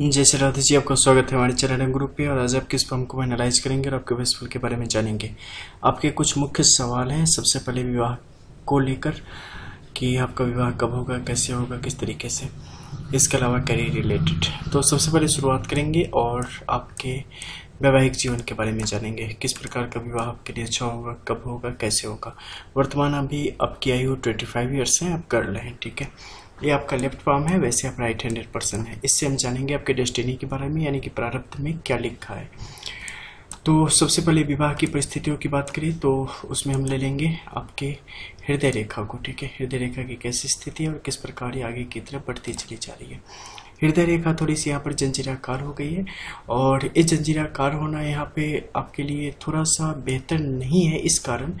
जय श्री राधे जी, आपका स्वागत है हमारे चैनल ग्रुप पे। और आज आप किस फॉर्म को एनालाइज करेंगे और आपके बेस्ट के बारे में जानेंगे। आपके कुछ मुख्य सवाल हैं। सबसे पहले विवाह को लेकर कि आपका विवाह कब होगा, कैसे होगा, किस तरीके से। इसके अलावा करियर रिलेटेड तो सबसे पहले शुरुआत करेंगे और आपके वैवाहिक जीवन के बारे में जानेंगे। किस प्रकार का विवाह आपके लिए अच्छा होगा, कब होगा, कैसे होगा। वर्तमान अभी आपकी आयु ट्वेंटी फाइव ईयर्स है, आप कर हैं, ठीक है? ये आपका लेफ़्ट पाम है, वैसे आप राइट हैंडेड पर्सन है। इससे हम जानेंगे आपके डेस्टिनी के बारे में, यानी कि प्रारब्ध में क्या लिखा है। तो सबसे पहले विवाह की परिस्थितियों की बात करें तो उसमें हम ले लेंगे आपके हृदय रेखा को, ठीक है? हृदय रेखा की कैसी स्थिति है और किस प्रकार ये आगे की तरफ़ बढ़ती चली जा रही है। हृदय रेखा थोड़ी सी यहाँ पर जंजीराकार हो गई है और इस जंजीराकार होना यहाँ पे आपके लिए थोड़ा सा बेहतर नहीं है इस कारण,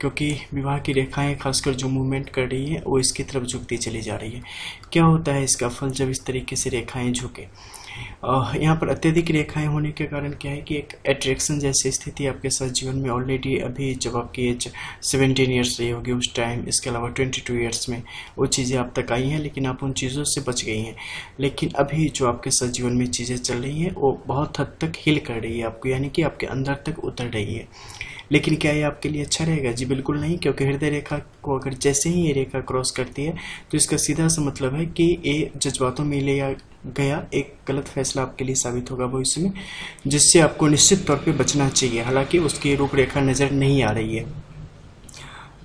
क्योंकि विवाह की रेखाएँ खासकर जो मूवमेंट कर रही है, वो इसकी तरफ़ झुकती चली जा रही है। क्या होता है इसका फल जब इस तरीके से रेखाएँ झुके? यहाँ पर अत्यधिक रेखाएँ होने के कारण क्या है कि एक अट्रैक्शन जैसी स्थिति आपके साथ जीवन में ऑलरेडी अभी जब आपकी एज सेवेंटीन ईयर्स रही होगी, उस टाइम इसके अलावा ट्वेंटी टू ईयर्स में वो चीज़ें आप तक आई हैं, लेकिन आप उन चीज़ों से बच गई हैं। लेकिन अभी जो आपके साथ जीवन में चीज़ें चल रही हैं, वो बहुत हद तक हिल कर रही है आपको, यानी कि आपके अंदर तक उतर रही है। लेकिन क्या ये आपके लिए अच्छा रहेगा? जी, बिल्कुल नहीं, क्योंकि हृदय रेखा को अगर जैसे ही ये रेखा क्रॉस करती है तो इसका सीधा सा मतलब है कि ये जज्बातों में लिया गया, एक गलत फैसला आपके लिए साबित होगा भविष्य में, जिससे आपको निश्चित तौर पर बचना चाहिए। हालाँकि उसकी रूपरेखा नज़र नहीं आ रही है।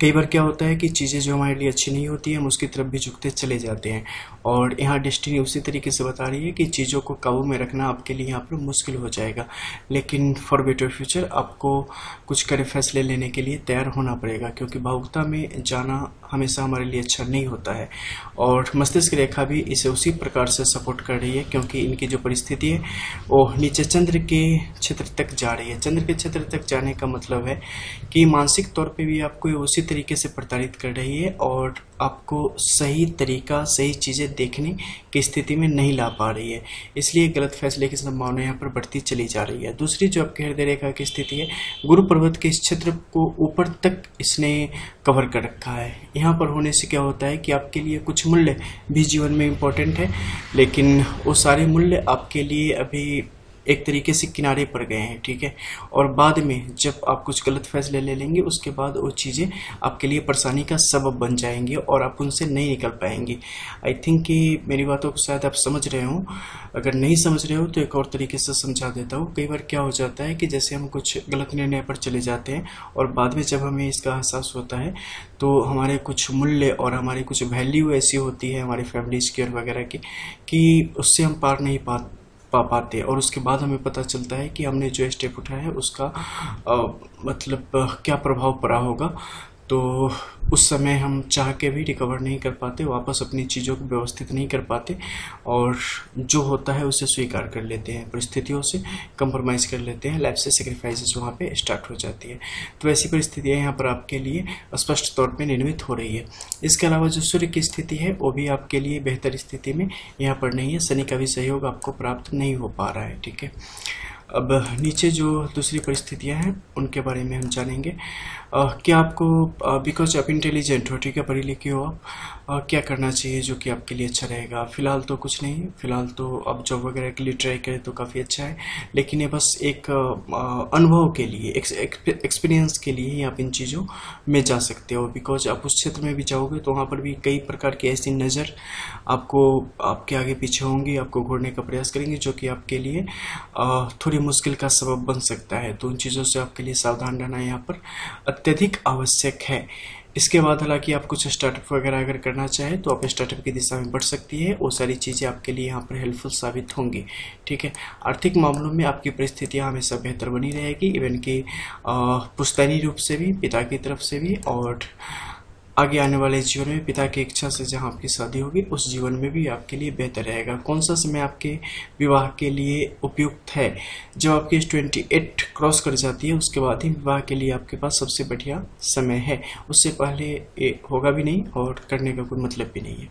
कई बार क्या होता है कि चीज़ें जो हमारे लिए अच्छी नहीं होती हैं, हम उसकी तरफ़ भी झुकते चले जाते हैं। और यहाँ डेस्टिनी उसी तरीके से बता रही है कि चीज़ों को काबू में रखना आपके लिए यहाँ पर मुश्किल हो जाएगा। लेकिन फॉर बेटर फ्यूचर आपको कुछ करे फैसले लेने के लिए तैयार होना पड़ेगा, क्योंकि भावुकता में जाना हमेशा हमारे लिए अच्छा नहीं होता है। और मस्तिष्क रेखा भी इसे उसी प्रकार से सपोर्ट कर रही है, क्योंकि इनकी जो परिस्थिति है, वो नीचे चंद्र के क्षेत्र तक जा रही है। चंद्र के क्षेत्र तक जाने का मतलब है कि मानसिक तौर पर भी आपको उसी तरीके से प्रताड़ित कर रही है और आपको सही तरीका, सही चीज़ें देखने की स्थिति में नहीं ला पा रही है। इसलिए गलत फैसले की संभावना यहाँ पर बढ़ती चली जा रही है। दूसरी जो आपके हृदय रेखा की स्थिति है, गुरु पर्वत के इस क्षेत्र को ऊपर तक इसने कवर कर रखा है। यहाँ पर होने से क्या होता है कि आपके लिए कुछ मूल्य भी जीवन में इम्पोर्टेंट है, लेकिन वो सारे मूल्य आपके लिए अभी एक तरीके से किनारे पर गए हैं, ठीक है? और बाद में जब आप कुछ गलत फैसले ले लेंगे, उसके बाद वो चीज़ें आपके लिए परेशानी का सबब बन जाएँगी और आप उनसे नहीं निकल पाएँगे। आई थिंक कि मेरी बातों को शायद आप समझ रहे हो। अगर नहीं समझ रहे हो तो एक और तरीके से समझा देता हूँ। कई बार क्या हो जाता है कि जैसे हम कुछ गलत निर्णय पर चले जाते हैं और बाद में जब हमें इसका एहसास होता है तो हमारे कुछ मूल्य और हमारी कुछ वैल्यू ऐसी होती है हमारी फैमिलीज़ की और वगैरह की, कि उससे हम पार नहीं पा पा पाते और उसके बाद हमें पता चलता है कि हमने जो स्टेप उठाया है उसका आ, मतलब क्या प्रभाव पड़ा होगा। तो उस समय हम चाह के भी रिकवर नहीं कर पाते, वापस अपनी चीज़ों को व्यवस्थित नहीं कर पाते और जो होता है उसे स्वीकार कर लेते हैं, परिस्थितियों से कंप्रोमाइज़ कर लेते हैं लाइफ से सेक्रीफाइसेस वहाँ पे स्टार्ट हो जाती है। तो ऐसी परिस्थितियाँ यहाँ पर आपके लिए स्पष्ट तौर पर निर्मित हो रही है। इसके अलावा जो सूर्य की स्थिति है, वो भी आपके लिए बेहतर स्थिति में यहाँ पर नहीं है। शनि का भी सहयोग आपको प्राप्त नहीं हो पा रहा है, ठीक है? अब नीचे जो दूसरी परिस्थितियाँ हैं, उनके बारे में हम जानेंगे। क्या आपको बिकॉज़ आप इंटेलिजेंट हो, ठीक है, पढ़ी लिखी हो आप क्या करना चाहिए जो कि आपके लिए अच्छा रहेगा? फ़िलहाल तो कुछ नहीं फ़िलहाल तो आप जॉब वगैरह के लिए ट्राई करें तो काफ़ी अच्छा है। लेकिन ये बस एक अनुभव के लिए एक्सपीरियंस के लिए ही आप इन चीज़ों में जा सकते हो। बिकॉज़ आप उस क्षेत्र में भी जाओगे तो वहाँ पर भी कई प्रकार की ऐसी नज़र आपको, आपके आगे पीछे होंगी, आपको घोड़ने का प्रयास करेंगे, जो कि आपके लिए थोड़ी मुश्किल का सबब बन सकता है। तो उन चीज़ों से आपके लिए सावधान रहना यहाँ पर अत्यधिक आवश्यक है। इसके बाद हालाँकि आप कुछ स्टार्टअप वगैरह अगर करना चाहें तो आप स्टार्टअप की दिशा में बढ़ सकती है। वो सारी चीज़ें आपके लिए यहाँ पर हेल्पफुल साबित होंगी। ठीक है? आर्थिक मामलों में आपकी परिस्थितियाँ हमेशा बेहतर बनी रहेगी। इवन कि पुश्तैनी रूप से भी, पिता की तरफ़ से भी और आगे आने वाले जीवन में पिता की इच्छा से जहाँ आपकी शादी होगी, उस जीवन में भी आपके लिए बेहतर रहेगा। कौन सा समय आपके विवाह के लिए उपयुक्त है? जब आपकी एज ट्वेंटी एट क्रॉस कर जाती है, उसके बाद ही विवाह के लिए आपके पास सबसे बढ़िया समय है। उससे पहले ये होगा भी नहीं और करने का कोई मतलब भी नहीं है।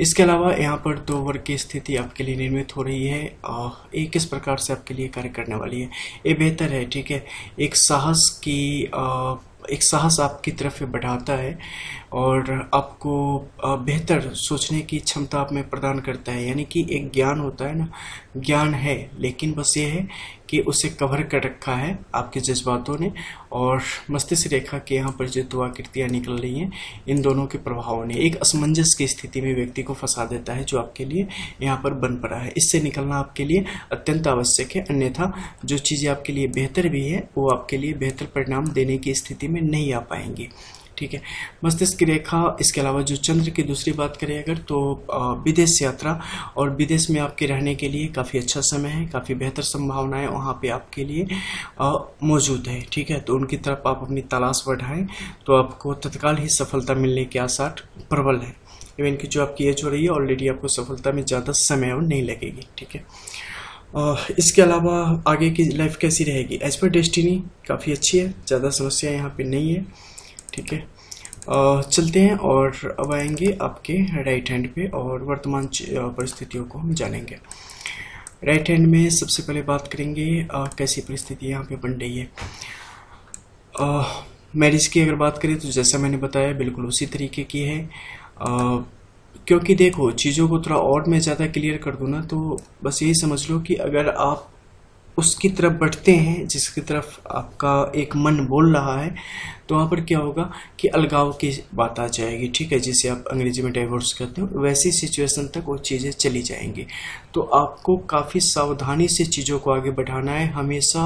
इसके अलावा यहाँ पर दो वर्ग की स्थिति आपके लिए निर्मित हो रही है और ये किस प्रकार से आपके लिए कार्य करने वाली है। ये बेहतर है, ठीक है? एक साहस की एक साहस आपकी तरफ़ बढ़ाता है। और आपको बेहतर सोचने की क्षमता आप में प्रदान करता है। यानी कि एक ज्ञान होता है ना, ज्ञान है, लेकिन बस ये है कि उसे कवर कर रखा है आपके जज्बातों ने और मस्तिष्क रेखा के यहाँ पर जो दो आकृतियाँ निकल रही हैं, इन दोनों के प्रभावों ने। एक असमंजस की स्थिति में व्यक्ति को फंसा देता है जो आपके लिए यहाँ पर बन पड़ा है। इससे निकलना आपके लिए अत्यंत आवश्यक है, अन्यथा जो चीज़ें आपके लिए बेहतर भी है, वो आपके लिए बेहतर परिणाम देने की स्थिति में नहीं आ पाएँगी। ठीक है। मस्तिष्क रेखा, इसके अलावा जो चंद्र की दूसरी बात करें अगर तो विदेश यात्रा और विदेश में आपके रहने के लिए काफ़ी अच्छा समय है, काफ़ी बेहतर संभावनाएँ वहाँ पे आपके लिए मौजूद है, ठीक है। तो उनकी तरफ़ आप अपनी तलाश बढ़ाएँ तो आपको तत्काल ही सफलता मिलने के आसार प्रबल है। इवन की जो आपकी एज हो रही है ऑलरेडी आपको सफलता में ज़्यादा समय और नहीं लगेगी, ठीक है। इसके अलावा आगे की लाइफ कैसी रहेगी? एज पर डेस्टिनी काफ़ी अच्छी है, ज़्यादा समस्या यहाँ पे नहीं है। ठीक है। चलते हैं और अब आएँगे आपके राइट हैंड पे और वर्तमान परिस्थितियों को हम जानेंगे। राइट हैंड में सबसे पहले बात करेंगे आ, कैसी परिस्थिति यहाँ पे बन रही है। मैरिज की अगर बात करें तो जैसा मैंने बताया बिल्कुल उसी तरीके की है। आ, क्योंकि देखो चीज़ों को थोड़ा और मैं ज़्यादा क्लियर कर दूँ ना तो बस यही समझ लो कि अगर आप उसकी तरफ़ बढ़ते हैं, जिसकी तरफ़ आपका एक मन बोल रहा है तो वहाँ पर क्या होगा कि अलगाव की बात आ जाएगी, ठीक है? जिसे आप अंग्रेज़ी में डाइवोर्स कहते हो वैसी सिचुएशन तक वो चीज़ें चली जाएँगी। तो आपको काफ़ी सावधानी से चीज़ों को आगे बढ़ाना है। हमेशा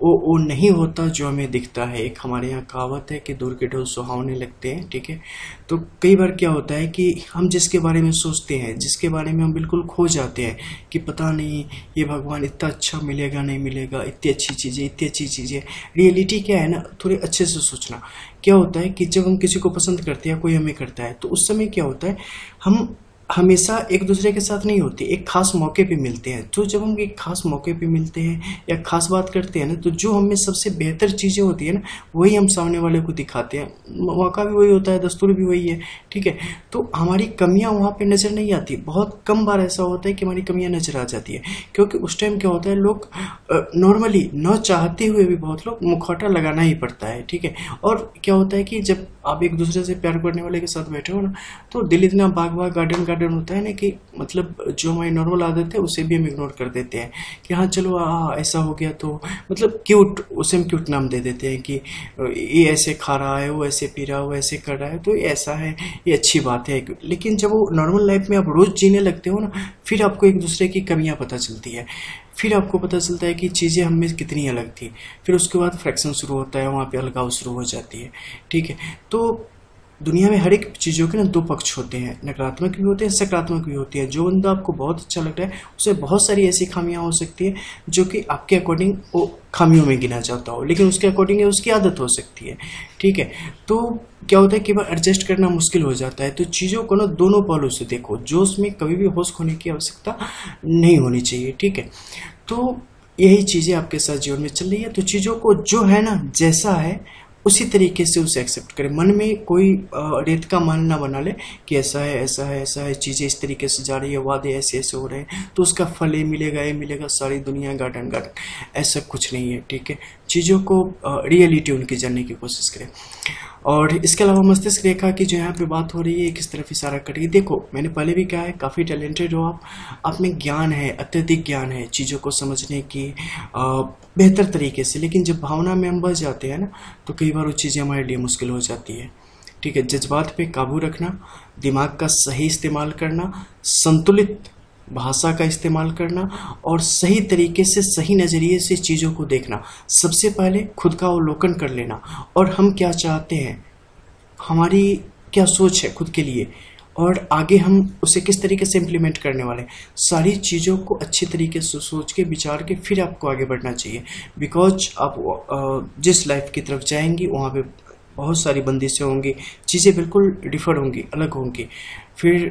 वो वो नहीं होता जो हमें दिखता है। एक हमारे यहाँ कहावत है कि दूर के ढोल सुहावने लगते हैं, ठीक है? तो कई बार क्या होता है कि हम जिसके बारे में सोचते हैं, जिसके बारे में हम बिल्कुल खो जाते हैं कि पता नहीं ये भगवान इतना अच्छा मिलेगा, नहीं मिलेगा, इतनी अच्छी चीज़ें, इतनी अच्छी चीज़ें। रियलिटी क्या है ना, थोड़े अच्छे से सोचना। क्या होता है कि जब हम किसी को पसंद करते हैं कोई हमें करता है तो उस समय क्या होता है, हम हमेशा एक दूसरे के साथ नहीं होती, एक खास मौके पे मिलते हैं। तो जब हम एक खास मौके पे मिलते हैं या खास बात करते हैं ना तो जो हमें सबसे बेहतर चीज़ें होती है ना, वही हम सामने वाले को दिखाते हैं। मौका भी वही होता है, दस्तूर भी वही है, ठीक है? तो हमारी कमियाँ वहाँ पे नज़र नहीं आती। बहुत कम बार ऐसा होता है कि हमारी कमियाँ नज़र आ जाती है। क्योंकि उस टाइम क्या होता है, लोग नॉर्मली न चाहते हुए भी बहुत लोग मुखौटा लगाना ही पड़ता है, ठीक है? और क्या होता है कि जब आप एक दूसरे से प्यार करने वाले के साथ बैठे हो ना तो दिल इतना बाग बाग गार्डन गार्डन होता है ना कि मतलब जो हमारी नॉर्मल आदत है उसे भी हम इग्नोर कर देते हैं कि हाँ चलो आ, ऐसा हो गया तो मतलब क्यूट उसे हम क्यूट नाम दे देते हैं कि ये ऐसे खा रहा है वो ऐसे पी रहा है वो ऐसे कर रहा है तो ऐसा है ये अच्छी बात है। लेकिन जब वो नॉर्मल लाइफ में आप रोज जीने लगते हो ना फिर आपको एक दूसरे की कमियाँ पता चलती है। फिर आपको पता चलता है कि चीज़ें हम कितनी अलग थी। फिर उसके बाद फ्रैक्शन शुरू होता है वहाँ पे अलगाव शुरू हो जाती है। ठीक है? तो दुनिया में हर एक चीज़ों के ना दो पक्ष होते हैं। नकारात्मक भी होते हैं, सकारात्मक भी होती है। जो बंदा आपको बहुत अच्छा लग रहा है, उसे बहुत सारी ऐसी खामियाँ हो सकती है, जो कि आपके अकॉर्डिंग वो खामियों में गिना जाता हो। लेकिन उसके अकॉर्डिंग उसकी आदत हो सकती है। ठीक है? तो क्या होता है कि बार एडजस्ट करना मुश्किल हो जाता है। तो चीज़ों को ना दोनों पहलू से देखो। जोश में कभी भी होश खोने की आवश्यकता नहीं होनी चाहिए। ठीक है? तो यही चीज़ें आपके साथ जीवन में चल रही है। तो चीज़ों को जो है ना, जैसा है उसी तरीके से उसे एक्सेप्ट करें। मन में कोई रेत का मन ना बना ले कि ऐसा है ऐसा है ऐसा है, चीज़ें इस तरीके से जा रही है, वादे ऐसे ऐसे हो रहे हैं तो उसका फल ये मिलेगा ये मिलेगा, सारी दुनिया गार्डन गार्डन। ऐसा कुछ नहीं है, ठीक है? चीज़ों को रियलिटी उनकी जानने की कोशिश करें। और इसके अलावा मस्तिष्क रेखा की जो यहाँ पे बात हो रही है किस तरफ़ इशारा करेगी देखो, मैंने पहले भी कहा है, काफ़ी टैलेंटेड हो आप। आप में ज्ञान है, अत्यधिक ज्ञान है चीज़ों को समझने की बेहतर तरीके से। लेकिन जब भावना में हम बस जाते हैं ना तो कई बार वो चीज़ें हमारे लिए मुश्किल हो जाती है। ठीक है, जज्बात पे काबू रखना, दिमाग का सही इस्तेमाल करना, संतुलित भाषा का इस्तेमाल करना और सही तरीके से, सही नज़रिए से चीज़ों को देखना। सबसे पहले खुद का अवलोकन कर लेना। और हम क्या चाहते हैं? हमारी क्या सोच है खुद के लिए? और आगे हम उसे किस तरीके से इम्प्लीमेंट करने वाले सारी चीज़ों को अच्छी तरीके से सोच के, विचार के फिर आपको आगे बढ़ना चाहिए। बिकॉज़ आप जिस लाइफ की तरफ़ जाएँगी, वहाँ पे बहुत सारी बंदिशें होंगी, चीज़ें बिल्कुल डिफर होंगी, अलग होंगी। फिर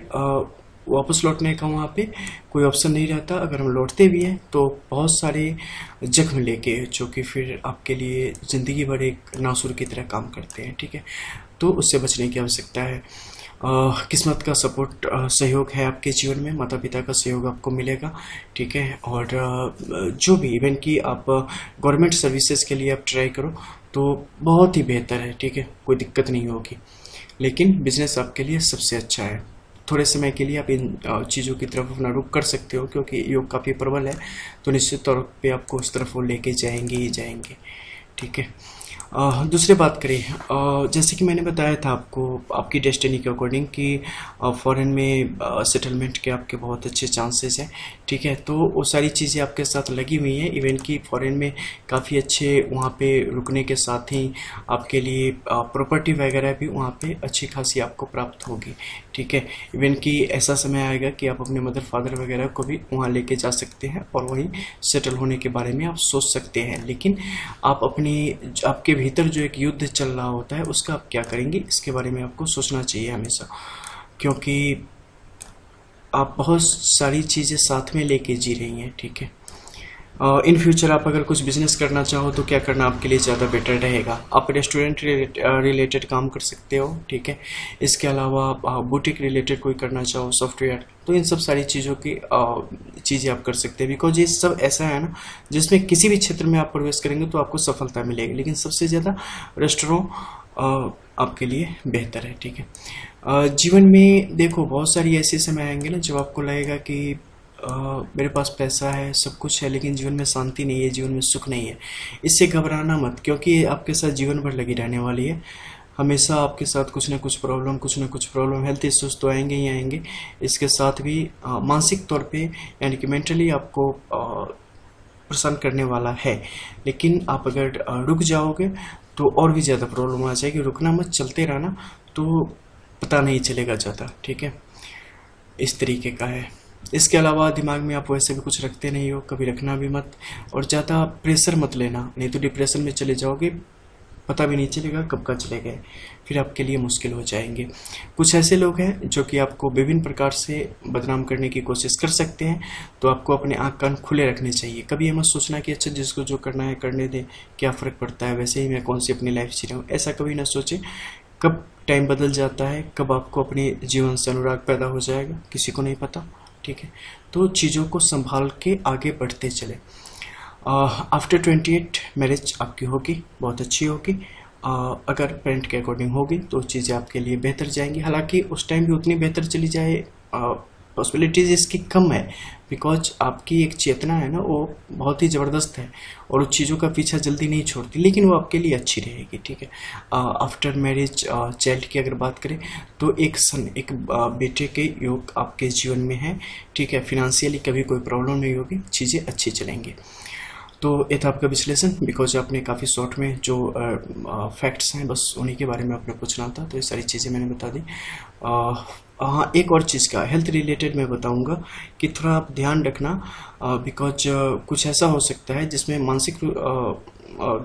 वापस लौटने का वहाँ पे कोई ऑप्शन नहीं रहता। अगर हम लौटते भी हैं तो बहुत सारे जख्म लेके, जो कि फिर आपके लिए ज़िंदगी भर एक नासुर की तरह काम करते हैं, ठीक है? तो उससे बचने की आवश्यकता है। किस्मत का सपोर्ट सहयोग है आपके जीवन में माता पिता का सहयोग आपको मिलेगा, ठीक है? और जो भी इवन कि आप गवर्नमेंट सर्विसेज़ के लिए आप ट्राई करो तो बहुत ही बेहतर है, ठीक है? कोई दिक्कत नहीं होगी। लेकिन बिज़नेस आपके लिए सबसे अच्छा है। थोड़े समय के लिए आप इन चीज़ों की तरफ़ अपना रुख कर सकते हो, क्योंकि योग काफ़ी प्रबल है। तो निश्चित तौर पे आपको उस तरफ़ वो लेके जाएँगे ही जाएँगे। ठीक है? दूसरी बात करें जैसे कि मैंने बताया था आपको, आपकी डेस्टिनी के अकॉर्डिंग कि फॉरेन में सेटलमेंट के आपके बहुत अच्छे चांसेस हैं, ठीक है? तो वो सारी चीज़ें आपके साथ लगी हुई हैं इवन कि फॉरेन में काफ़ी अच्छे वहाँ पे रुकने के साथ ही आपके लिए प्रॉपर्टी वगैरह भी वहाँ पे अच्छी खासी आपको प्राप्त होगी, ठीक है? इवन कि ऐसा समय आएगा कि आप अपने मदर फादर वगैरह को भी वहाँ लेके जा सकते हैं और वहीं सेटल होने के बारे में आप सोच सकते हैं, लेकिन आप अपनी, आपके भीतर जो एक युद्ध चल रहा होता है, उसका आप क्या करेंगे? इसके बारे में आपको सोचना चाहिए हमेशा। क्योंकि आप बहुत सारी चीज़ें साथ में लेके जी रही हैं, ठीक है? इन फ्यूचर आप अगर कुछ बिज़नेस करना चाहो तो क्या करना आपके लिए ज़्यादा बेटर रहेगा? आप रेस्टोरेंट रिलेटेड काम कर सकते हो, ठीक है? इसके अलावा आप बुटीक रिलेटेड कोई करना चाहो सॉफ्टवेयर तो इन सब सारी चीज़ों की चीज़ें आप कर सकते हैं। बिकॉज़ ये सब ऐसा है ना, जिसमें किसी भी क्षेत्र में आप प्रवेश करेंगे तो आपको सफलता मिलेगी। लेकिन सबसे ज़्यादा रेस्टोरों आपके लिए बेहतर है, ठीक है? जीवन में देखो, बहुत सारी ऐसे समय आएँगे ना जब आपको लगेगा कि मेरे पास पैसा है, सब कुछ है, लेकिन जीवन में शांति नहीं है, जीवन में सुख नहीं है। इससे घबराना मत, क्योंकि आपके साथ जीवन भर लगी रहने वाली है। हमेशा आपके साथ कुछ ना कुछ प्रॉब्लम कुछ ना कुछ प्रॉब्लम हेल्थ इश्यूज़ तो आएँगे ही आएँगे। इसके साथ भी मानसिक तौर पे, यानी कि मेंटली आपको प्रसन्न करने वाला है। लेकिन आप अगर रुक जाओगे तो और भी ज़्यादा प्रॉब्लम आ जाएगी। रुकना मत, चलते रहना तो पता नहीं चलेगा ज़्यादा, ठीक है? इस तरीके का है। इसके अलावा दिमाग में आप वैसे भी कुछ रखते नहीं हो, कभी रखना भी मत और ज़्यादा प्रेशर मत लेना, नहीं तो डिप्रेशन में चले जाओगे, पता भी नहीं चलेगा कब का चले गए, फिर आपके लिए मुश्किल हो जाएँगे। कुछ ऐसे लोग हैं जो कि आपको विभिन्न प्रकार से बदनाम करने की कोशिश कर सकते हैं तो आपको अपने आँख कान खुले रखने चाहिए। कभी ये मत सोचना कि अच्छा जिसको जो करना है करने दें, क्या फ़र्क पड़ता है? वैसे ही मैं कौन सी अपनी लाइफ जी रहा हूँ? ऐसा कभी ना सोचे, कब टाइम बदल जाता है, कब आपको अपने जीवन से अनुराग पैदा हो जाएगा, किसी को नहीं पता। ठीक है? तो चीज़ों को संभाल के आगे बढ़ते चले। आफ्टर ट्वेंटी एट मैरिज आपकी होगी बहुत अच्छी होगी। uh, अगर पेरेंट के अकॉर्डिंग होगी तो चीज़ें आपके लिए बेहतर जाएँगी। हालाँकि उस टाइम भी उतनी बेहतर चली जाए uh, पॉसिबिलिटीज इसकी कम है बिकॉज़ आपकी एक चेतना है ना, वो बहुत ही ज़बरदस्त है, और उस चीज़ों का पीछा जल्दी नहीं छोड़ती, लेकिन वो आपके लिए अच्छी रहेगी, ठीक है? आफ्टर मैरिज चाइल्ड की अगर बात करें तो एक सन, एक बेटे के योग आपके जीवन में है, ठीक है? फिनेंशियली कभी कोई प्रॉब्लम नहीं होगी, चीज़ें अच्छी चलेंगी। तो ये था आपका विश्लेषण बिकॉज़ आपने काफ़ी शॉर्ट में जो फैक्ट्स हैं, बस उन्हीं के बारे में आपने पूछना था तो ये सारी चीज़ें मैंने बता दी। हाँ एक और चीज़ का हेल्थ रिलेटेड मैं बताऊँगा कि थोड़ा आप ध्यान रखना बिकॉज़ कुछ ऐसा हो सकता है जिसमें मानसिक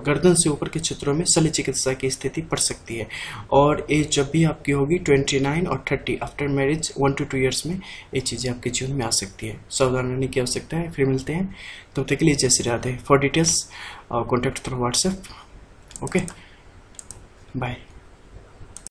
गर्दन से ऊपर के क्षेत्रों में शल्य चिकित्सा की स्थिति पड़ सकती है। और एज जब भी आपकी होगी 29 और 30 after marriage one to two years में ये चीज़ें आपके जीवन में आ सकती है। सावधान रहने की आवश्यकता है, फिर मिलते हैं। तब तक के लिए जैसे हैं for details contact through WhatsApp okay bye